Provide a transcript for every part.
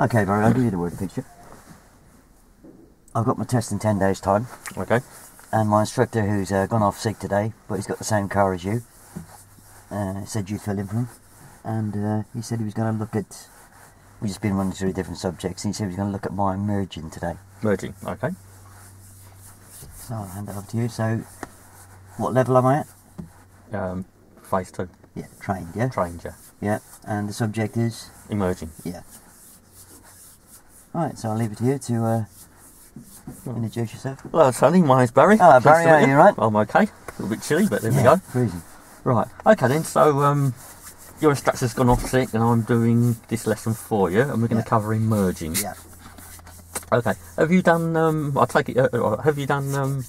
Okay, Barry, I'll give you the word picture. I've got my test in 10 days' time, Okay. and my instructor, who's uh, gone off sick today, but he's got the same car as you, uh, said you'd fill in for him. And uh, he said he was going to look at. We've just been running through different subjects, and he said he was going to look at my merging today. Merging. Okay. So I'll hand it over to you. So, what level am I at? Um, phase two. Yeah, trained, yeah? Trained, yeah. Yeah, and the subject is? Emerging. Yeah. Right, so I'll leave it to you to uh, introduce yourself. Hello, Sonny. My name's Barry. Hello, Barry, are you, right? I'm okay. A little bit chilly, but there we go. freezing. Right. Okay then. So um, your instructor's gone off sick, and I'm doing this lesson for you, and we're going Yeah. to cover emerging. Yeah. Okay. Have you done? Um, I take it. Uh, uh, have you done um,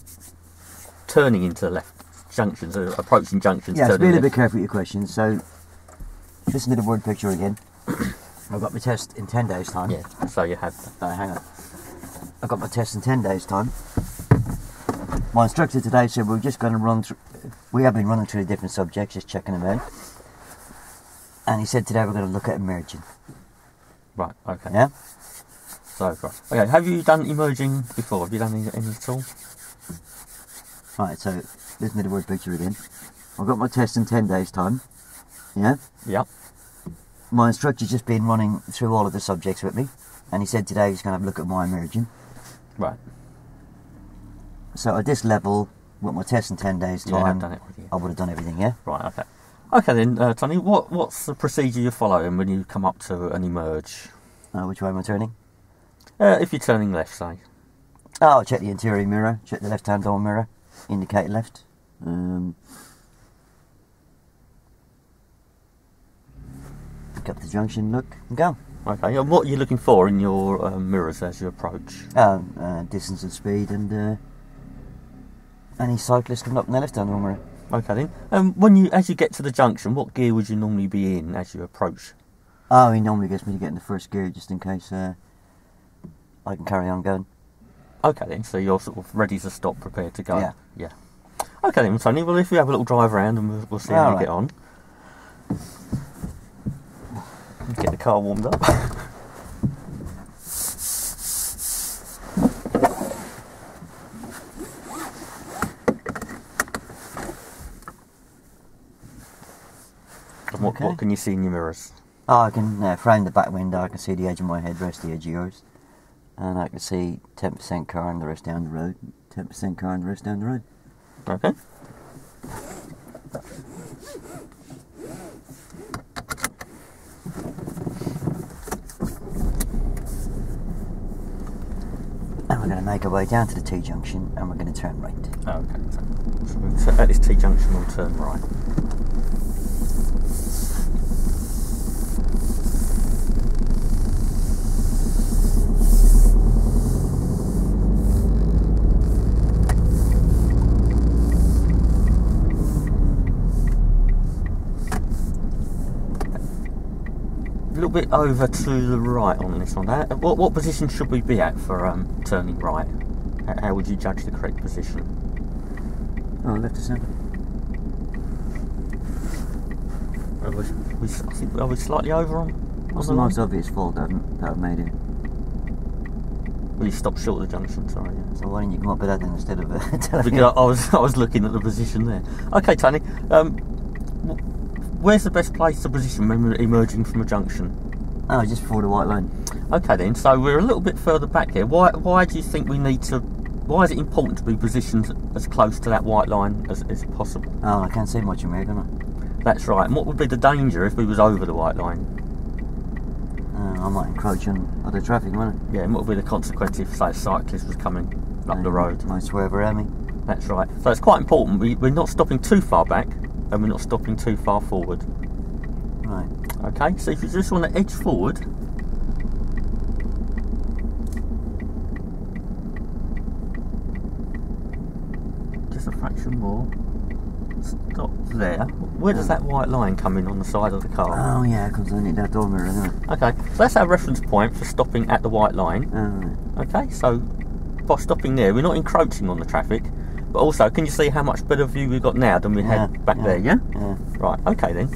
turning into left junctions, uh, approaching junctions? Yeah, be a little bit careful with your questions. So, listen to the word picture again. I've got my test in 10 days' time. Yeah. So you have. No, uh, hang on. I've got my test in 10 days' time. My instructor today said we're just going to run through. We have been running through the different subjects, just checking them out. And he said today we're going to look at emerging. Right. Okay. Yeah? So right. Okay. Have you done emerging before? Have you done any, any at all? Right, so listen to the word picture again. I've got my test in 10 days' time. Yeah? Yep. My instructor's just been running through all of the subjects with me. And he said today he's going to have a look at my emerging. Right. So at this level, with my test in 10 days' You have time, done it already. I would have done everything, yeah? Right. Okay. Okay then, uh, Tony. What what's the procedure you're following when you come up to an emerge? Uh, which way am I turning? Uh, if you're turning left, say. Oh, I'll check the interior mirror, check the left-hand door mirror, indicate left. Um, pick up the junction, look, and go. Okay. And what are you looking for in your uh, mirrors as you approach? Oh, uh, distance and speed, and uh, any cyclist coming up in the left-hand mirror. Okay then. Um, when you as you get to the junction, what gear would you normally be in as you approach? Oh, he normally gets me to get in the first gear just in case uh, I can carry on going. Okay then. So you're sort of ready to stop, prepared to go. Yeah. Yeah. Okay then, Tony. Well, if we have a little drive around and we'll, we'll see how All you get on. Get the car warmed up. What, Okay. what can you see in your mirrors? Oh, I can uh, frame the back window, I can see the edge of my headrest, the edge of yours. And I can see 10% car and the rest down the road, 10% car and the rest down the road. Okay. And we're going to make our way down to the T junction and we're going to turn right. Oh, okay. So, so at this T junction, we'll turn right. Bit over to the right on this one. What, what position should we be at for um, turning right? How- would you judge the correct position? Oh, left to centre. Are we, we, I think, are we slightly over on, What's the most obvious fault that I've, made here? Well, you stopped short of the junction, sorry. Yeah. So why didn't you come up with that then instead of uh, telling? Because I was, I was looking at the position there. Okay, Tony. Um, where's the best place to position when we're emerging from a junction? Oh, just before the white line. Okay, then. So we're a little bit further back here. Why? Why do you think we need to? Why is it important to be positioned as close to that white line as, as possible? Oh, I can't see much in here, can I? That's right. And what would be the danger if we was over the white line? Uh, I might encroach on other traffic, won't I? Yeah, and what would be the consequence if, say, a cyclist was coming up the road? Might swerve around me. That's right. So it's quite important. We, we're not stopping too far back, and we're not stopping too far forward. Okay, so if you just want to edge forward, just a fraction more. Stop there. Where does that white line come in on the side of the car? Oh, yeah, it comes underneath that door mirror, doesn't it? Okay, so that's our reference point for stopping at the white line. Oh. Okay, so by stopping there, we're not encroaching on the traffic, but also, can you see how much better view we've got now than we Yeah, had back yeah, there? Yeah. Yeah. Right. Okay then.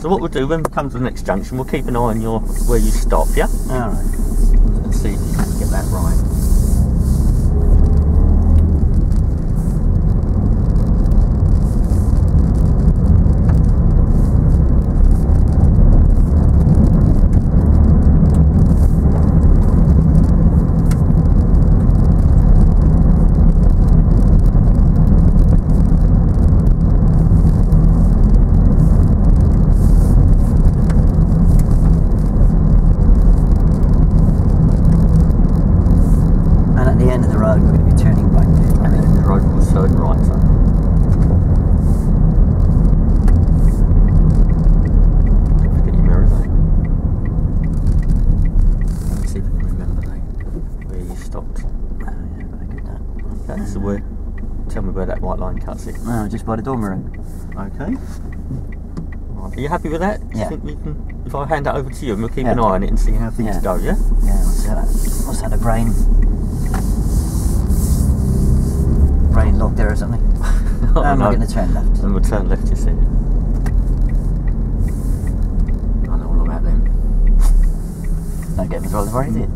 So what we'll do when we come to the next junction, we'll keep an eye on your where you stop. Yeah. All right. see if you can get that right. And at the end of the road, we're going to be turning right. And then the road was turn right. So. Don't forget your mirrors, eh? Let me see if I can remember they, where you stopped. Oh, yeah, got to get that. Okay, so where? Tell me where that white line cuts it. No, just by the door mirror. Okay. Right, Are you happy with that? Do you think we can, if I hand that over to you and we'll keep Yeah. an eye on it and see how things Yeah. go, yeah? Yeah, what's that? What's that? A brain? Brain lock there or something? Oh, I'm no. going to turn left. Then we'll turn left, you see. I know all about them. Don't get me rolling for anything.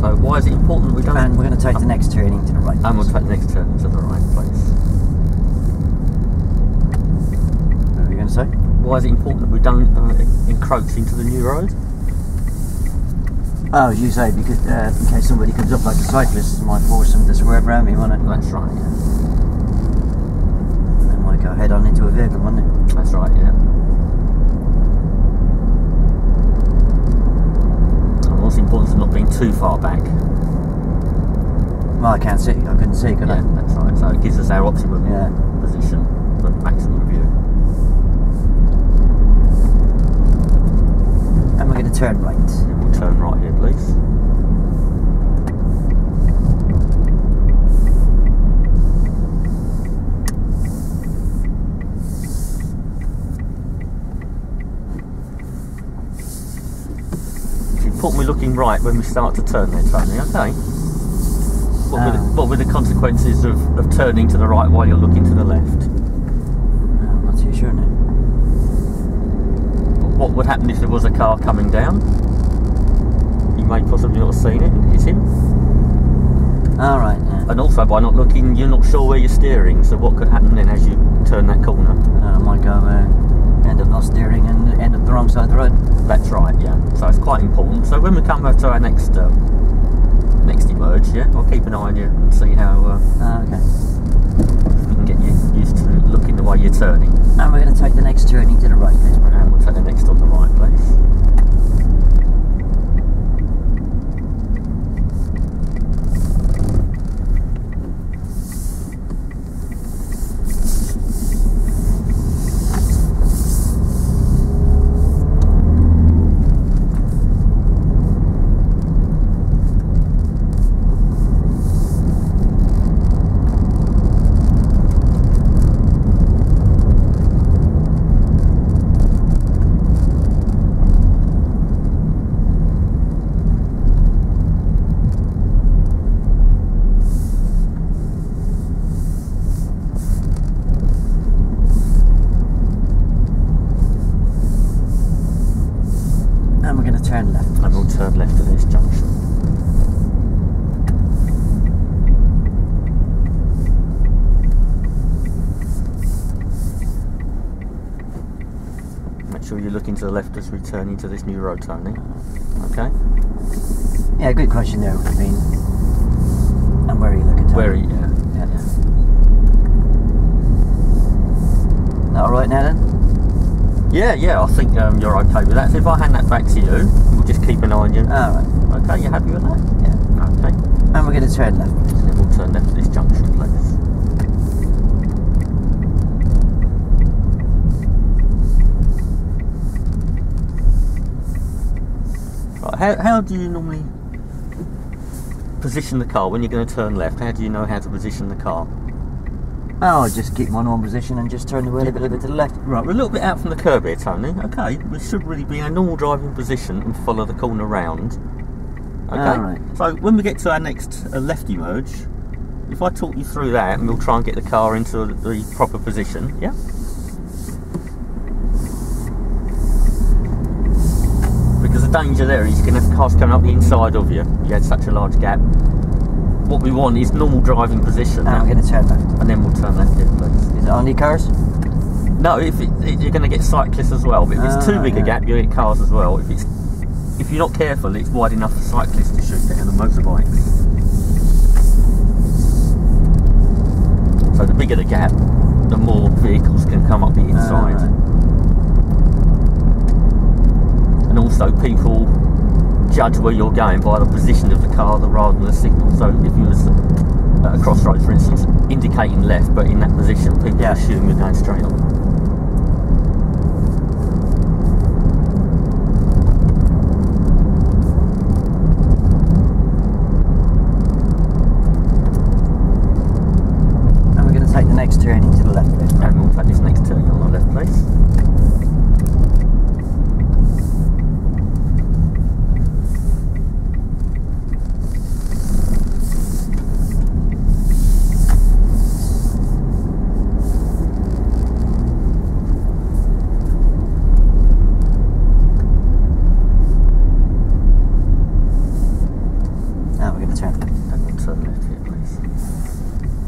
So why is it important we don't... And we're going to take the next turning to the right. And we'll take the next turn to the right place. What were you going to say? Why is it important that we don't uh, encroach into the new road? Oh, you say, because uh, in case somebody comes up like a cyclist, it might force them to swerve around me, won't it? That's right, yeah. They might go head on into a vehicle, won't it? That's right, yeah. And what's important is not being too far back. Well, I can't see. I couldn't see, could Yeah, I? that's right. So it gives us our optimum Yeah. position for maximum view. And we're going to turn right. Then we'll turn right here, please. It's important we're looking right when we start to turn there, Tony, okay? What were, the, Um. what were the consequences of, of turning to the right while you're looking to the left? I'm not too sure now. What would happen if there was a car coming down? You may possibly not have seen it and hit him. All right. Yeah. And also, by not looking, you're not sure where you're steering. So, what could happen then as you turn that corner? Uh, I might go uh, end up not steering and end up the wrong side of the road. That's right, yeah. So it's quite important. So when we come to our next um, next emerge, yeah, I'll keep an eye on you and see how uh, Ah, okay. we can get you used to looking the way you're turning. And we're going to take the next turning to the right, please. Brian. And we'll take the next on the right, please. And we're going to turn left. And we'll turn left at this junction. Make sure you're looking to the left as we turn into this new road, Tony. Okay? Yeah, good question there I mean. And where are you looking to? Where are you? Yeah. Yeah. yeah. That all right now then? Yeah, yeah, I think um, you're okay with that. So if I hand that back to you, we'll just keep an eye on you. All right. Okay, you happy with that? Yeah. Okay. And we're going to turn left. We'll turn left at this junction, please. How, how do you normally position the car when you're going to turn left? How do you know how to position the car? Oh, just keep my normal position and just turn the wheel a little bit to the left. Right, we're a little bit out from the curb here, Tony. Okay, we should really be in a normal driving position and follow the corner round. Okay. So when we get to our next uh, lefty merge, if I talk you through that, and we'll try and get the car into the proper position. Yeah. Because the danger there is you can have cars coming up the inside of you. You had such a large gap. What we want is normal driving position, Now I'm going to turn left. and then we'll turn left here, please. Is it only cars? No, if it, you're going to get cyclists as well. But if it's too Ah, big a gap, you get cars as well. If it's if you're not careful, it's wide enough for cyclists to shoot down and motorbike. So the bigger the gap, the more vehicles can come up the inside. Alright. And also, people judge where you're going by the position of the car rather than the signal. So if you was at a crossroads, for instance, indicating left, but in that position, people Yeah. assume you're going straight on. And we're going to take the next turning to the left. please. And we'll take this next turn on the left, please. Now we're going to turn left. And we'll turn left here, please.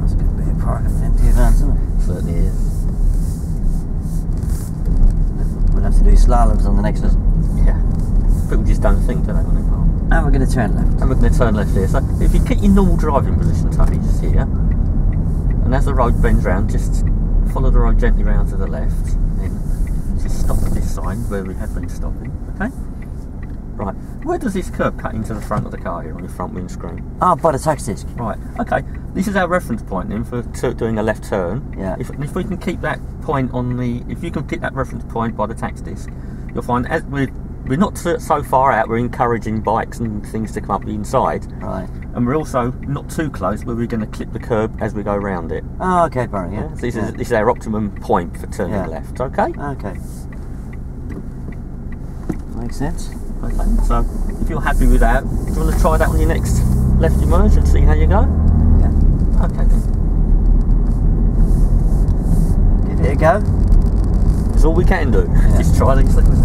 That's a good bit of parking for them two vans, isn't it? Certainly is. We'll have to do slaloms on the next one. Yeah. People just don't think, do they, when they park? And we're going to turn left. And we're going to turn left here. So if you keep your normal driving position, Tony, just here, and as the road bends round, just follow the road gently round to the left, and then just stop at this sign where we have been stopping. Okay. Right. Where does this curb cut into the front of the car here on the front windscreen? Oh, by the tax disc. Right. Okay. This is our reference point then for doing a left turn. Yeah. If, if we can keep that point on the, if you can keep that reference point by the tax disc, you'll find as we're we're not so so far out. We're encouraging bikes and things to come up the inside, Right. and we're also not too close where we're going to clip the curb as we go around it. Oh, okay, Barry, yeah. Yeah. So this yeah. is this is our optimum point for turning Yeah. left. Okay. Okay. Makes sense. Okay. So if you're happy with that, do you want to try that on your next left emerge and see how you go? Yeah. Okay. Then. Give it a go. It's all we can do. Yeah. Just try these things out.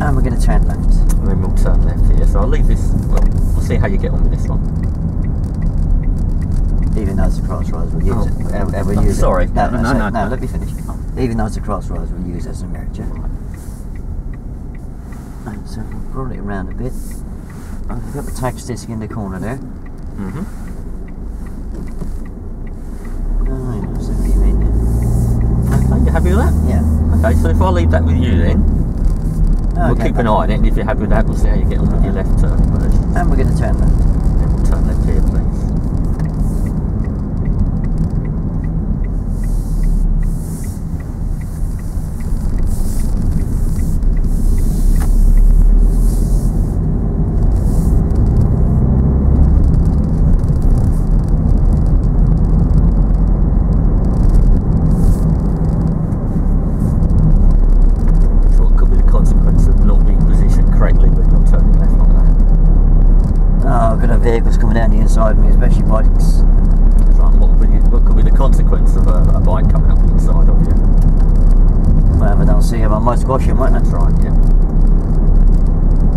And we're going to turn left. And then we'll turn left here. So I'll leave this. Well, we'll see how you get on with this one. Even though it's a crossroads, we'll use Oh. it. Uh, we'll use sorry. it. No, No, no, no, no, no, no. let me finish. Even though it's a crossroads, we'll as a merger. And so we'll roll it around a bit. We've got the tax disc in the corner there. Mm-hmm. Oh, yeah, I see what you mean Okay, you happy with that? Yeah. Okay, so if I leave that with you then, we'll keep an eye on it, and if you're happy with that, we'll see how you get on with your left turn. And we're going to turn left. Then we'll turn left here, please. So what could be the consequence of not being positioned correctly when you're turning left like that? Oh, I've got a vehicles coming down the inside me, especially bikes. That's right. What, be, what could be the consequence of a, a bike coming up the inside of you? Well, if I don't see him, I might squash him, mightn't That's right, yeah.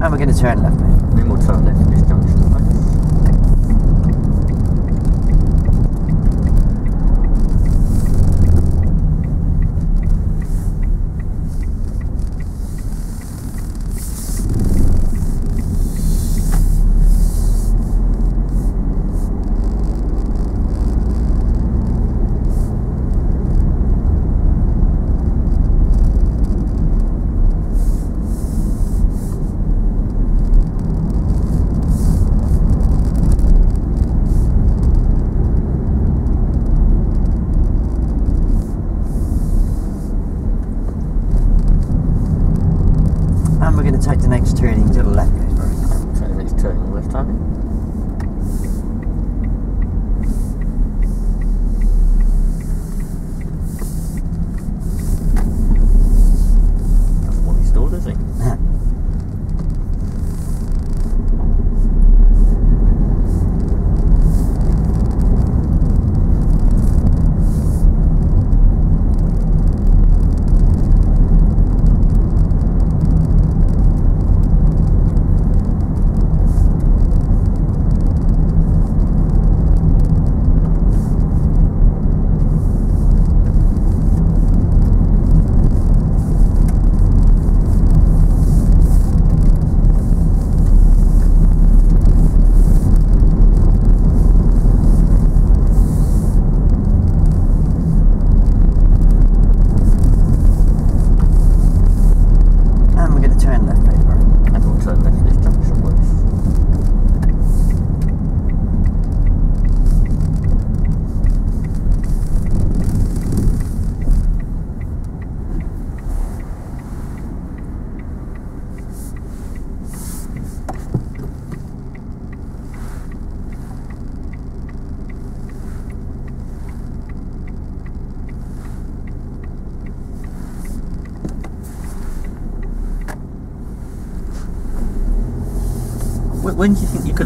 And we're going to turn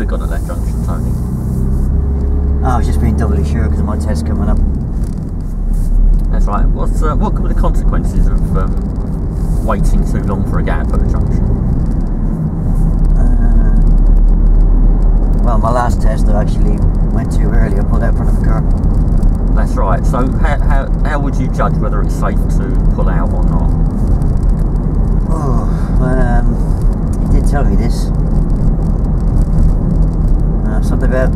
have gone at that junction, Tony? Oh, I was just being doubly sure because of my test coming up. That's right. What's uh, what could be the consequences of um, waiting too long for a gap at a junction? Uh, well, my last test I actually went too early. I pulled out in front of the car. That's right. So how, how, how would you judge whether it's safe to pull out or not? Oh, um, he did tell me this. Uh, something about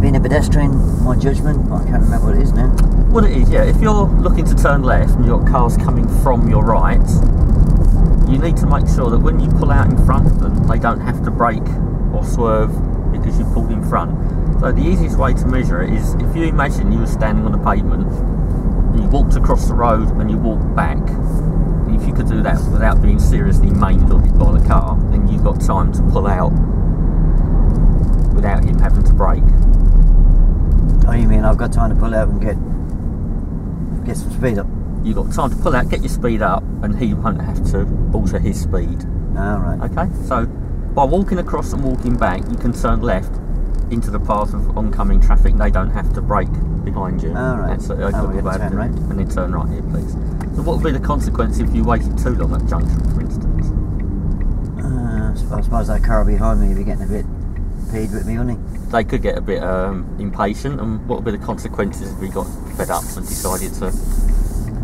being a pedestrian, my judgment. I can't remember what it is now. What it is. Yeah. If you're looking to turn left and got cars coming from your right, you need to make sure that when you pull out in front of them, they don't have to brake or swerve because you pulled in front. So the easiest way to measure it is if you imagine you were standing on the pavement, and you walked across the road and you walked back. If you could do that without being seriously maimed by the car, then you've got time to pull out without him having to brake. Oh, you mean I've got time to pull out and get get some speed up? You've got time to pull out, get your speed up, and he won't have to alter his speed. All right. Okay, so by walking across and walking back, you can turn left into the path of oncoming traffic. They don't have to brake behind you. All right. That's a, a good way turn right? And then turn right here, please. So what would be the consequence if you waited too long at junction, for instance? Uh, I I suppose that car behind me would be getting a bit peed with me, wouldn't? They could get a bit um, impatient, and what would be the consequences if we got fed up and decided to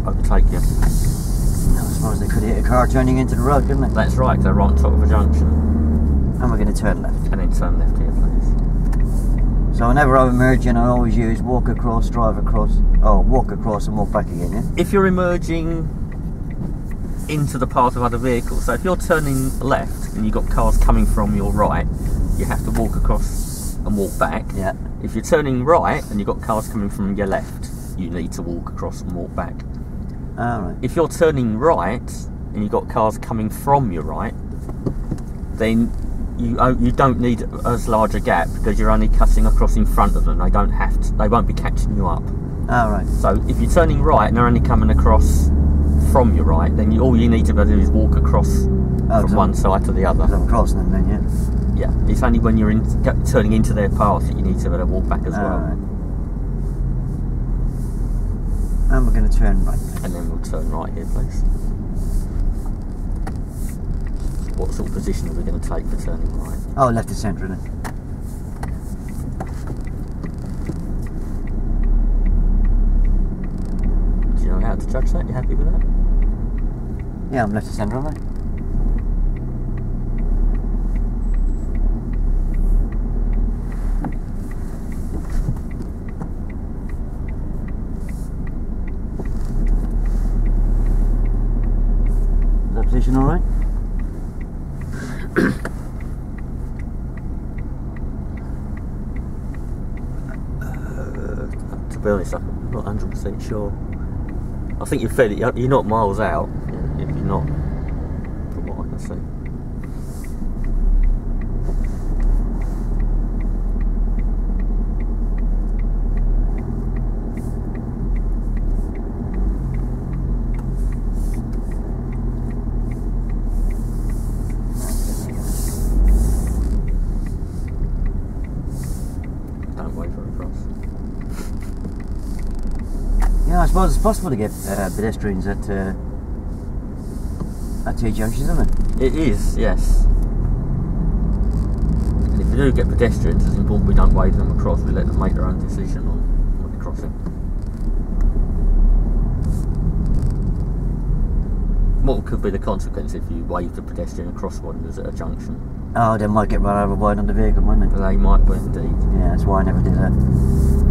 overtake you? I suppose they could hit a car turning into the road, couldn't they? That's right, they're right on top of a junction. And we're going to turn left. And then turn left here, please. So whenever I'm emerging, I always use walk across, drive across. Oh, walk across and walk back again, yeah? if you're emerging into the path of other vehicles, so if you're turning left and you've got cars coming from your right, you have to walk across and walk back. Yeah. If you're turning right and you've got cars coming from your left, you need to walk across and walk back. Alright. If you're turning right and you've got cars coming from your right, then you oh, you don't need as large a gap because you're only cutting across in front of them. They don't have to. They won't be catching you up. Alright. So if you're turning right and they're only coming across from your right, then you, all you need to be able to do is walk across Oh, from one side to the other. I'm crossing them then, yeah? Yeah, it's only when you're in, turning into their path that you need to able to walk back as well. And we're going to turn right. And then we'll turn right here, please. What sort of position are we going to take for turning right? Oh, left to centre then. Do you know how to judge that? You happy with that? Yeah, I'm left to centre, aren't I? Is that position alright? To be honest, I'm not 100% sure. I think you're fairly, you're not miles out if you're not, from what I Let's see. Don't waver across. Yeah, I suppose it's possible to get uh, pedestrians at uh, at T junctions, isn't it? It is, yes. And if we do get pedestrians, it's important we don't wave them across. We let them make their own decision on what they're crossing. What could be the consequence if you wave the pedestrian across one who's at a junction? Oh, they might get run over by another vehicle, mightn't they? They might be indeed. Yeah, that's why I never did that.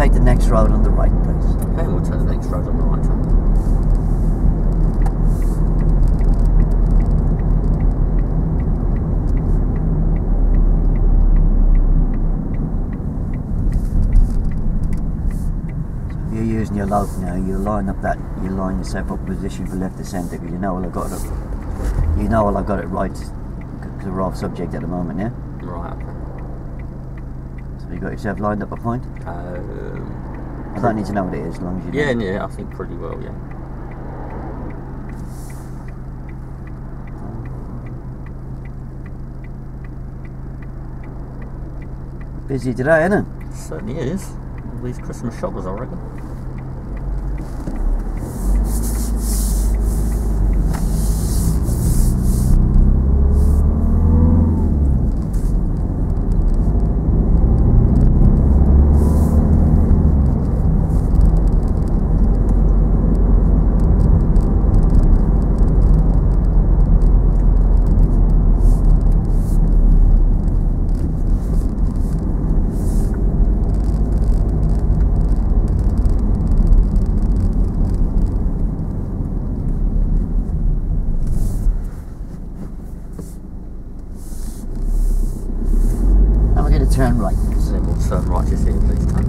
Take the next road on the right, please. Okay, we'll take the next road on the right you're using your loaf now, you line up that, you line yourself up position for left to centre because you know well I got it. You know well I got it right because we're off subject at the moment, yeah. Right, okay. So you got yourself lined up a point. Um, I don't need to know what it is, as long as you. yeah, Know. yeah, I think pretty well, yeah. Busy today, isn't it? Certainly is. All these Christmas shoppers, I reckon. Now we're going to turn right. So then we'll turn right just here, please, Tony.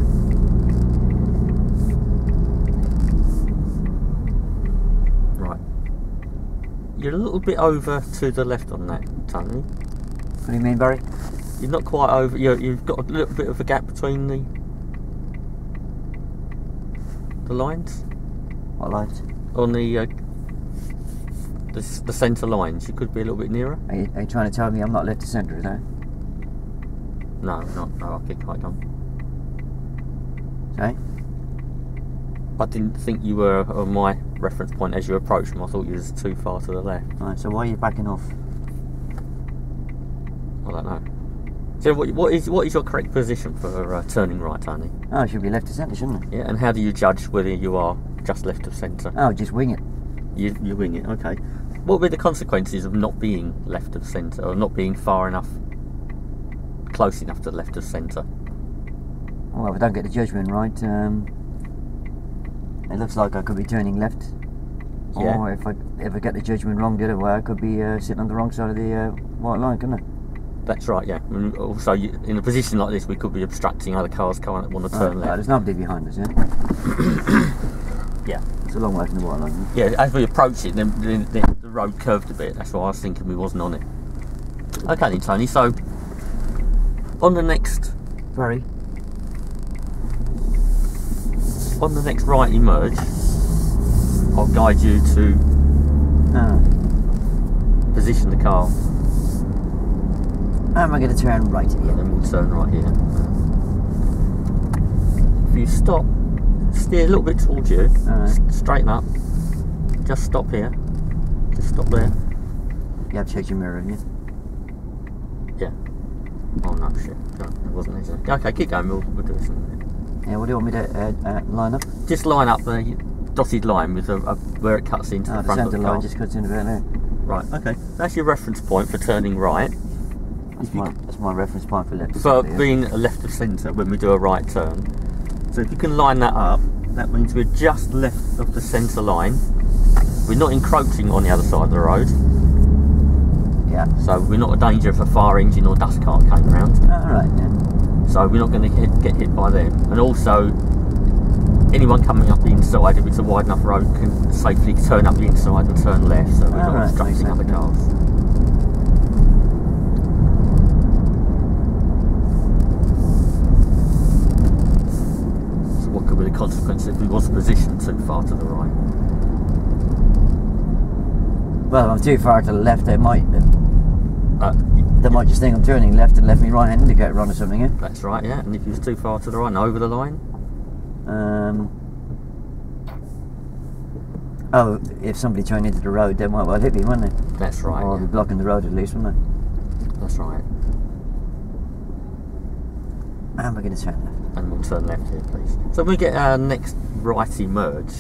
Right. You're a little bit over to the left on that, Tony. What do you mean, Barry? You're not quite over. You're, you've got a little bit of a gap between the the lines What lines? on the uh, the, the centre lines. You could be a little bit nearer. Are you, are you trying to tell me I'm not left to centre, is that? No, not no. I think I don't. Sorry? I didn't think you were on my reference point as you approached me. I thought you was too far to the left. Right, so why are you backing off? I don't know. So what, what is what is your correct position for uh, turning right, Tony? Oh, it should be left of centre, shouldn't it? Yeah, and how do you judge whether you are just left of centre? Oh, just wing it. You, you wing it, okay. What would be the consequences of not being left of centre or not being far enough, close enough to left of centre? Well, if I don't get the judgment right, um, it looks like I could be turning left. Yeah. Or if I if I get the judgment wrong the other way, I could be uh, sitting on the wrong side of the uh, white line, couldn't I? That's right, yeah. And also, you, in a position like this, we could be obstructing other cars coming that want to turn right, left. there's nobody behind us, yeah? Yeah. It's a long way from the white line. Yeah, as we approached it, then, then, then the road curved a bit. That's why I was thinking we wasn't on it. Okay then, Tony. So on the next, Barry, on the next right emerge, I'll guide you to Oh. position the car, am I going to turn right at the and end? then we'll turn right here. If you stop, steer a little bit towards you, straighten up, just stop here, just stop there. You have your mirror, haven't you? Yeah. Oh no, shit. No, it wasn't easy. Okay, keep going. We'll, we'll do this. In a minute. Yeah, what do you want me to uh, uh, line up? Just line up the dotted line with a, a, where it cuts into Oh, the front of the car. line just cuts in about there. Right. Okay. That's your reference point for turning right. That's my, that's my reference point for left. For being left of centre when we do a right turn. So if you can line that up, that means we're just left of the centre line. We're not encroaching on the other side of the road, Yeah. so we're not a danger if a fire engine or dust cart came round. Alright, yeah. So we're not going to get hit by them. And also, anyone coming up the inside, if it's a wide enough road, can safely turn up the inside and turn left, so we're not Alright, obstructing other cars. So what could be the consequence if we was positioned too far to the right? Well, if I'm too far to the left, they might Uh, they might just think I'm turning left and left me right hand indicator on or something, yeah? that's right, yeah. And if you was too far to the right and over the line, Um, oh, if somebody turned into the road, they might well hit me, wouldn't they? that's right. Or yeah. be blocking the road at least, wouldn't they? That's right. And we're going to turn left. and we'll turn left here, please. So when we get our next right merge,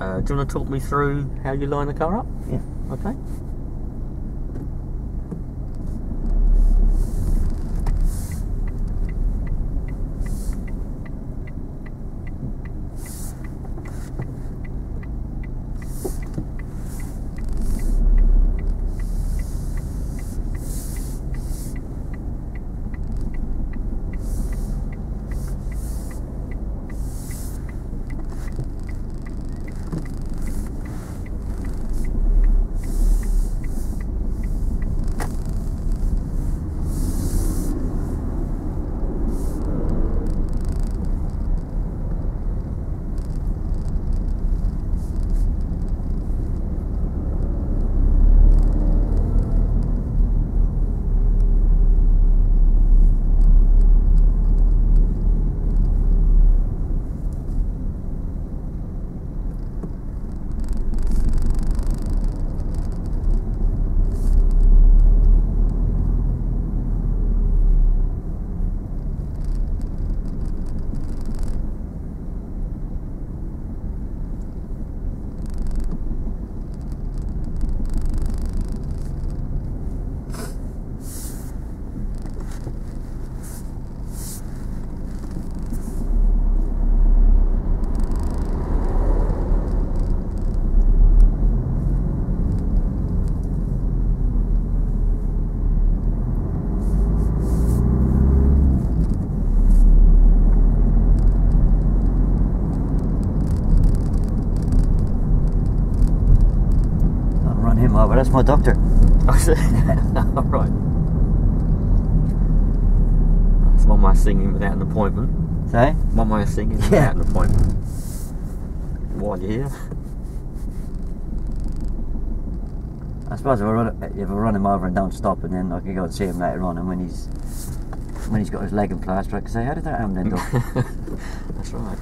uh, do you want to talk me through how you line the car up? Yeah. Okay. My doctor. All right. That's one way of singing without an appointment. Say? One way of singing Yeah. without an appointment. While you're here. I suppose if I, run, if I run him over and don't stop, and then I can go and see him later on, and when he's when he's got his leg in plaster, I can say, "How did that happen, then, Doc?" That's right.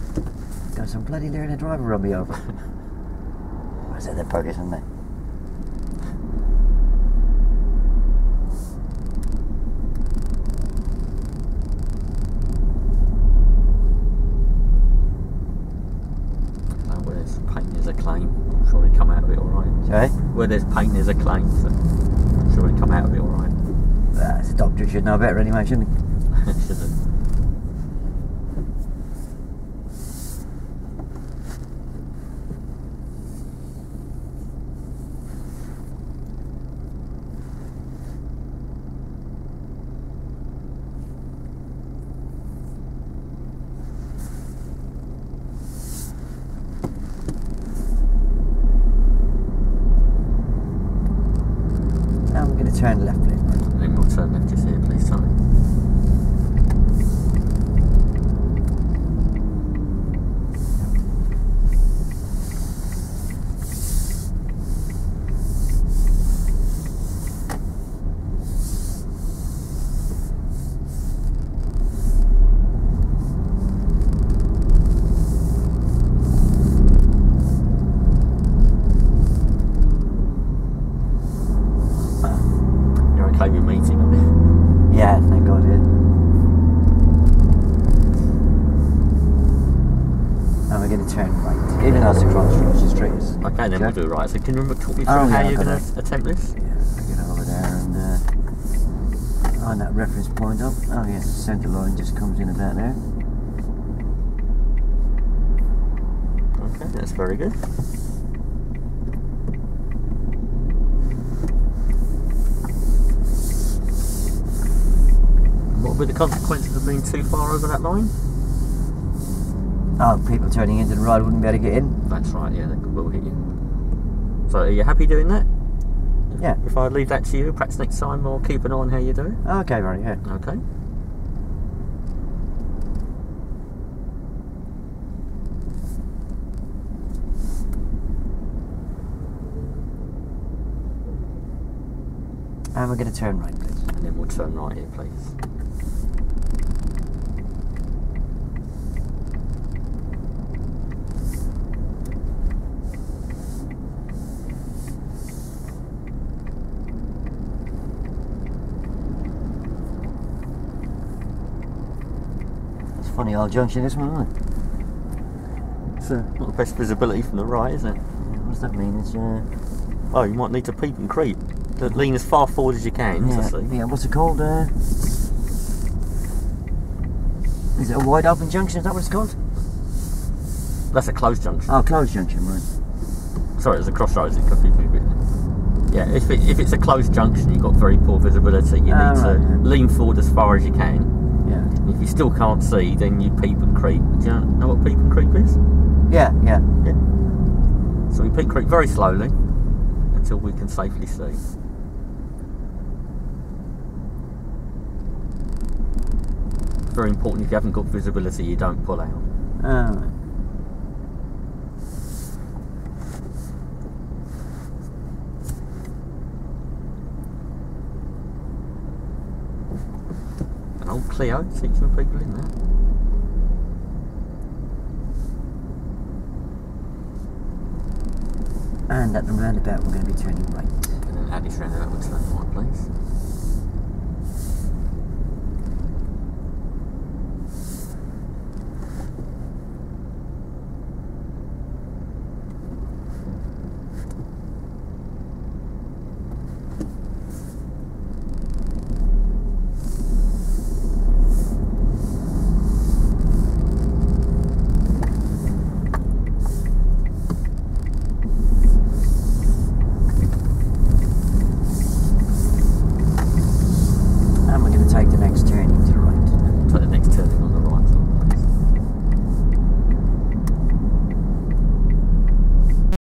Got some bloody learning driver run me over. I said they're buggers, aren't they? Uh, where there's pain, there's a claim. I'm sure they come out of it all right. Sorry? Where there's pain, there's a claim. So I'm sure they come out of it all right. Ah, the doctor should know better anyway, shouldn't he? meeting. yeah, thank God, yeah. And we're going to turn right. Even though it's across from the street. Okay, then we'll do right. So can you remember, talk me through oh, how yeah, you're going to attempt this? Yeah, get over there and uh, line that reference point up. Oh, yeah, the centre line just comes in about there. Okay, that's very good. What would be the consequences of being too far over that line? Oh, people turning into the road wouldn't be able to get in. That's right, yeah, they will hit you. So are you happy doing that? Yeah. If I leave that to you, perhaps next time we'll keep an eye on how you do it. Okay, right, yeah. Okay. And we're going to turn right, please. And then we'll turn right here, please. Funny old junction, this one, isn't it? It's uh, not the best visibility from the right, is it? Yeah, what does that mean? It's uh, Oh, you might need to peep and creep. To lean as far forward as you can yeah, to see. yeah. What's it called? Uh, is it a wide open junction? Is that what it's called? That's a closed junction. Oh, closed junction, right? Sorry, it's a crossroads. It could be. Yeah, if, it, if it's a closed junction, you've got very poor visibility. You Ah, need to yeah. lean forward as far as you can. If you still can't see, then you peep and creep. Do you know what peep and creep is? Yeah, yeah. Yeah. So we peep and creep very slowly until we can safely see. Very important. If you haven't got visibility, you don't pull out. Alright. Old Clio, seats people in there. And at the roundabout, we're going to be turning right. And then Addis roundabout would turn right, please.